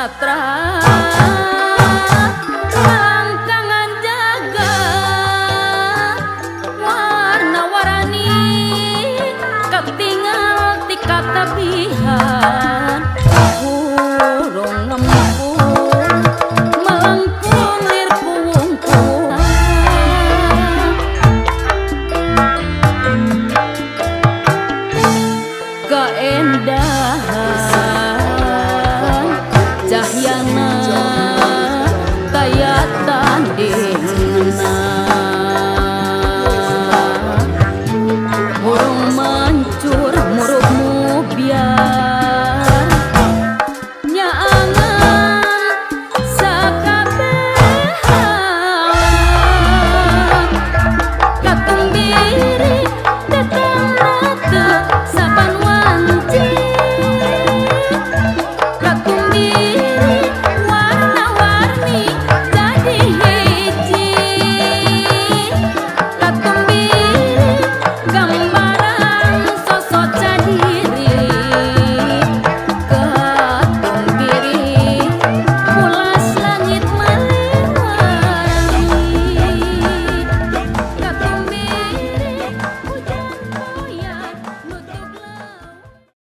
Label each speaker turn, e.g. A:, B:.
A: teraangkan jaga warnawarani Kappingat tikat tapi pihak